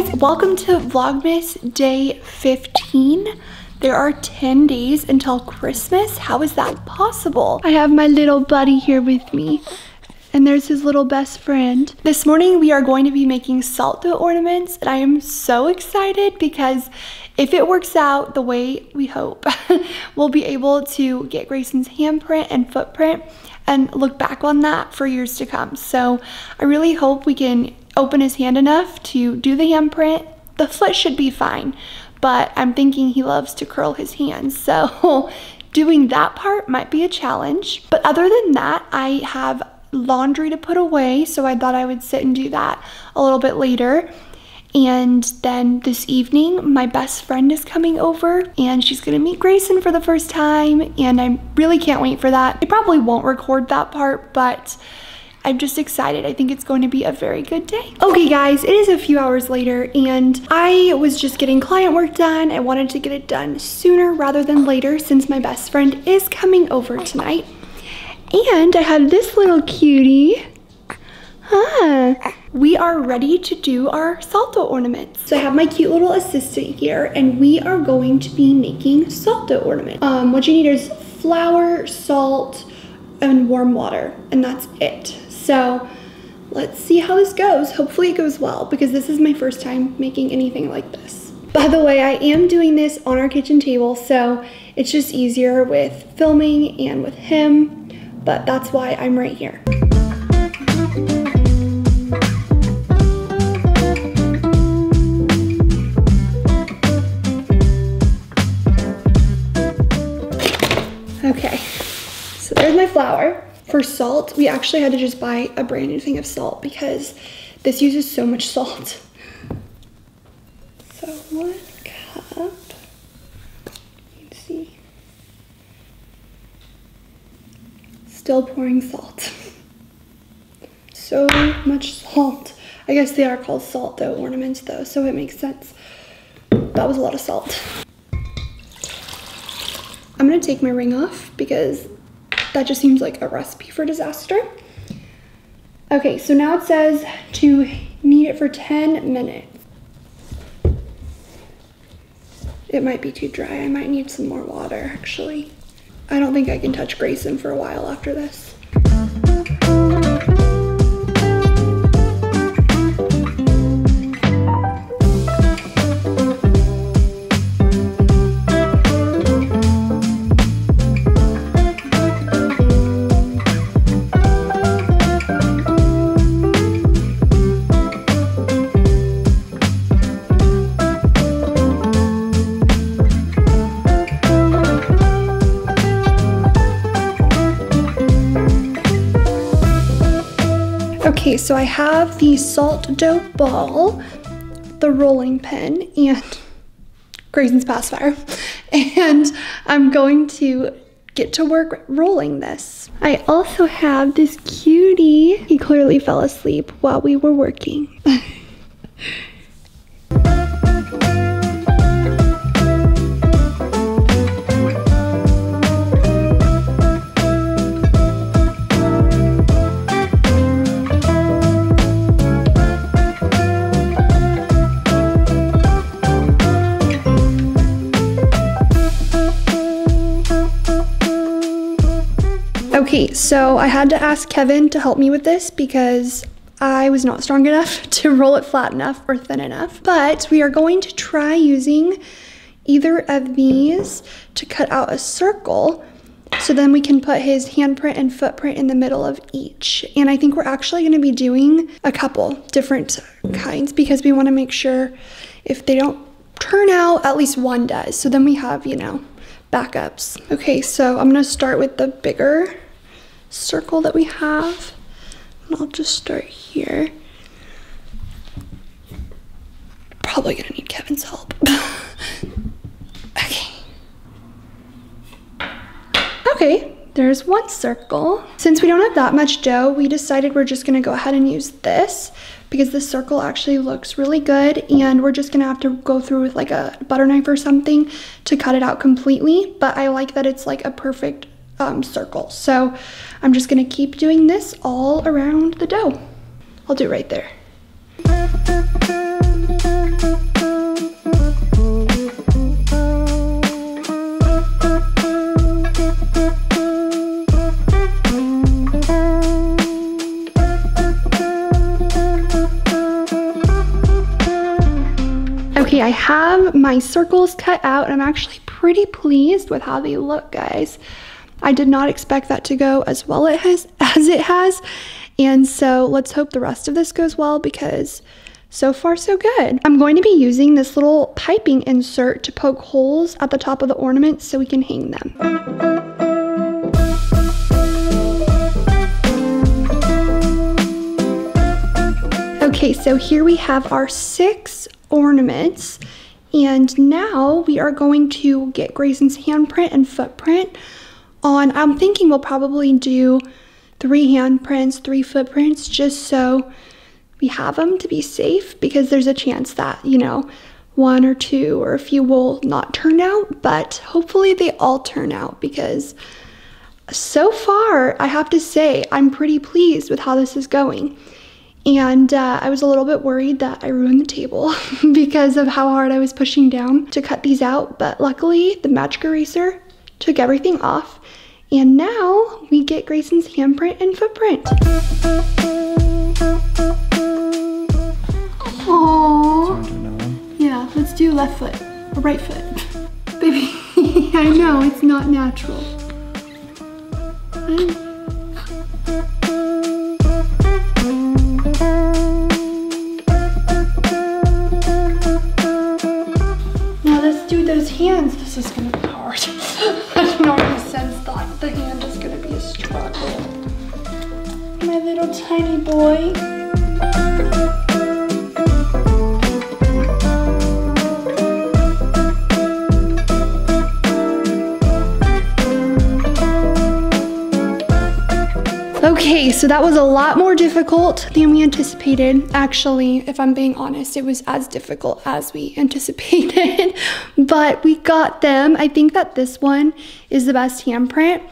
guys, welcome to Vlogmas day 15. There are 10 days until Christmas. How is that possible? I have my little buddy here with me. And there's his little best friend. This morning we are going to be making salt dough ornaments and I am so excited because if it works out the way we hope, we'll be able to get Grayson's handprint and footprint and look back on that for years to come. So I really hope we can open his hand enough to do the handprint. The foot should be fine, but I'm thinking he loves to curl his hands. So doing that part might be a challenge. But other than that, I have laundry to put away, so I thought I would sit and do that a little bit later. And then this evening, my best friend is coming over and she's gonna meet Grayson for the first time. And I really can't wait for that. I probably won't record that part, but I'm just excited. I think it's going to be a very good day. Okay guys, it is a few hours later and I was just getting client work done. I wanted to get it done sooner rather than later since my best friend is coming over tonight. And I have this little cutie. Huh. We are ready to do our salt dough ornaments. So I have my cute little assistant here and we are going to be making salt dough ornaments. Um, what you need is flour, salt, and warm water, and that's it. So let's see how this goes. Hopefully it goes well because this is my first time making anything like this. By the way, I am doing this on our kitchen table, so it's just easier with filming and with him but that's why I'm right here. Okay, so there's my flour. For salt, we actually had to just buy a brand new thing of salt because this uses so much salt. So one cup you can see. Still pouring salt. so much salt. I guess they are called salt dough ornaments though, so it makes sense. That was a lot of salt. I'm gonna take my ring off because that just seems like a recipe for disaster. Okay, so now it says to knead it for 10 minutes. It might be too dry. I might need some more water actually. I don't think I can touch Grayson for a while after this. So I have the salt dough ball, the rolling pin, and Grayson's pacifier. And I'm going to get to work rolling this. I also have this cutie. He clearly fell asleep while we were working. so I had to ask Kevin to help me with this because I was not strong enough to roll it flat enough or thin enough. But we are going to try using either of these to cut out a circle so then we can put his handprint and footprint in the middle of each. And I think we're actually gonna be doing a couple different kinds because we wanna make sure if they don't turn out, at least one does. So then we have, you know, backups. Okay, so I'm gonna start with the bigger circle that we have. And I'll just start here. Probably gonna need Kevin's help. okay. Okay, there's one circle. Since we don't have that much dough, we decided we're just gonna go ahead and use this because this circle actually looks really good and we're just gonna have to go through with like a butter knife or something to cut it out completely. But I like that it's like a perfect um, circle. So I'm just gonna keep doing this all around the dough. I'll do it right there. Okay, I have my circles cut out. I'm actually pretty pleased with how they look, guys. I did not expect that to go as well it has, as it has. And so let's hope the rest of this goes well because so far so good. I'm going to be using this little piping insert to poke holes at the top of the ornaments so we can hang them. Okay, so here we have our six ornaments. And now we are going to get Grayson's handprint and footprint on, I'm thinking we'll probably do three handprints, three footprints, just so we have them to be safe because there's a chance that, you know, one or two or a few will not turn out, but hopefully they all turn out because so far, I have to say, I'm pretty pleased with how this is going. And uh, I was a little bit worried that I ruined the table because of how hard I was pushing down to cut these out. But luckily, the magic eraser took everything off. And now we get Grayson's handprint and footprint. Aww. Yeah, let's do left foot or right foot. Baby, I know it's not natural. Now let's do those hands. This is gonna little tiny boy. Okay, so that was a lot more difficult than we anticipated. Actually, if I'm being honest, it was as difficult as we anticipated, but we got them. I think that this one is the best handprint.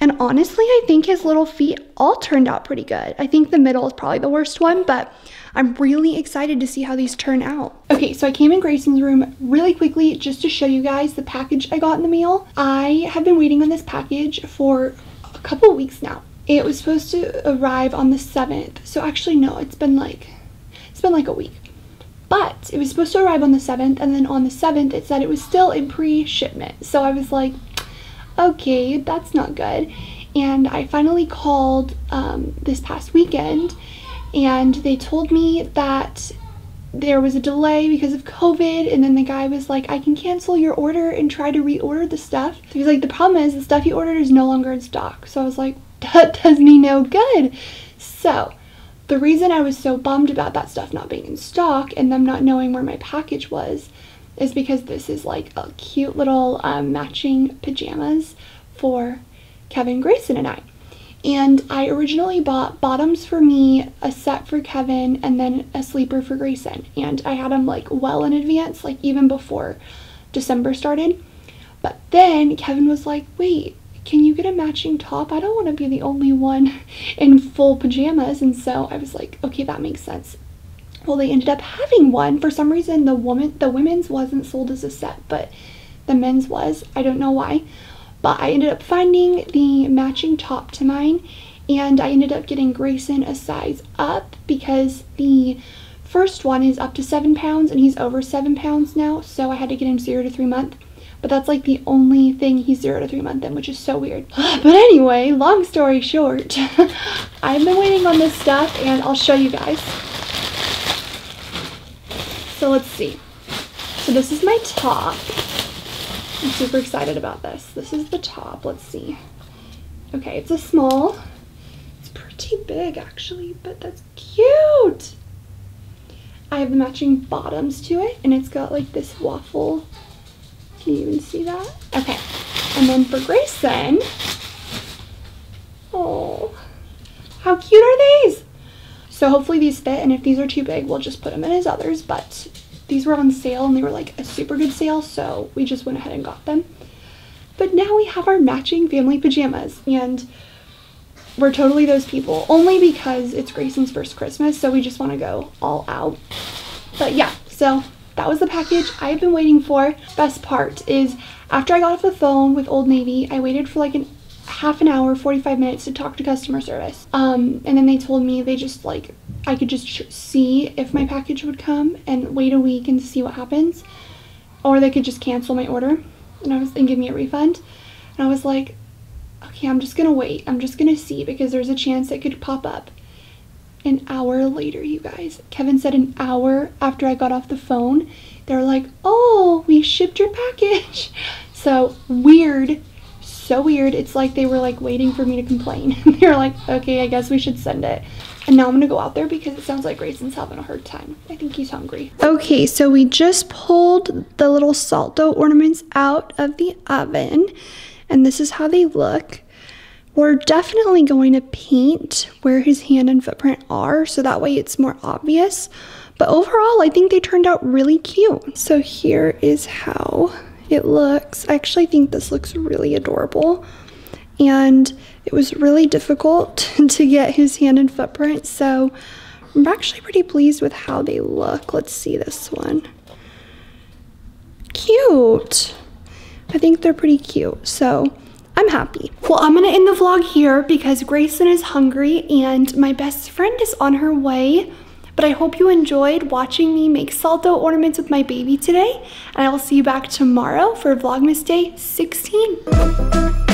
And honestly, I think his little feet all turned out pretty good. I think the middle is probably the worst one, but I'm really excited to see how these turn out. Okay, so I came in Grayson's room really quickly just to show you guys the package I got in the mail. I have been waiting on this package for a couple weeks now. It was supposed to arrive on the 7th. So actually no, it's been like it's been like a week. But it was supposed to arrive on the 7th and then on the 7th it said it was still in pre-shipment. So I was like, okay, that's not good. And I finally called um, this past weekend and they told me that there was a delay because of COVID, and then the guy was like, I can cancel your order and try to reorder the stuff. So he's like, the problem is the stuff you ordered is no longer in stock. So I was like, that does me no good. So, the reason I was so bummed about that stuff not being in stock and them not knowing where my package was is because this is like a cute little um, matching pajamas for Kevin Grayson and I. And I originally bought bottoms for me, a set for Kevin, and then a sleeper for Grayson. And I had them like well in advance, like even before December started. But then Kevin was like, wait, can you get a matching top? I don't want to be the only one in full pajamas. And so I was like, okay, that makes sense. Well, they ended up having one. For some reason, the woman, the women's wasn't sold as a set, but the men's was. I don't know why. But I ended up finding the matching top to mine. And I ended up getting Grayson a size up because the first one is up to seven pounds and he's over seven pounds now. So I had to get him zero to three month but that's like the only thing he's zero to three month in, which is so weird. But anyway, long story short, I've been waiting on this stuff and I'll show you guys. So let's see. So this is my top. I'm super excited about this. This is the top. Let's see. Okay, it's a small. It's pretty big actually, but that's cute. I have the matching bottoms to it and it's got like this waffle can you even see that? Okay. And then for Grayson, oh, how cute are these? So hopefully these fit, and if these are too big, we'll just put them in his others, but these were on sale, and they were like a super good sale, so we just went ahead and got them. But now we have our matching family pajamas, and we're totally those people, only because it's Grayson's first Christmas, so we just want to go all out. But yeah, so that was the package I've been waiting for. Best part is after I got off the phone with Old Navy, I waited for like an half an hour, 45 minutes to talk to customer service. Um, and then they told me they just like, I could just see if my package would come and wait a week and see what happens. Or they could just cancel my order and I was and give me a refund. And I was like, okay, I'm just gonna wait. I'm just gonna see because there's a chance it could pop up. An hour later, you guys, Kevin said an hour after I got off the phone, they're like, oh, we shipped your package. So weird, so weird. It's like they were like waiting for me to complain. they were like, okay, I guess we should send it. And now I'm gonna go out there because it sounds like Grayson's having a hard time. I think he's hungry. Okay, so we just pulled the little salt dough ornaments out of the oven and this is how they look. We're definitely going to paint where his hand and footprint are so that way it's more obvious. But overall, I think they turned out really cute. So here is how it looks. I actually think this looks really adorable. And it was really difficult to get his hand and footprint. So I'm actually pretty pleased with how they look. Let's see this one. Cute. I think they're pretty cute. So I'm happy. Well, I'm gonna end the vlog here because Grayson is hungry and my best friend is on her way. But I hope you enjoyed watching me make salt dough ornaments with my baby today. And I will see you back tomorrow for Vlogmas Day 16.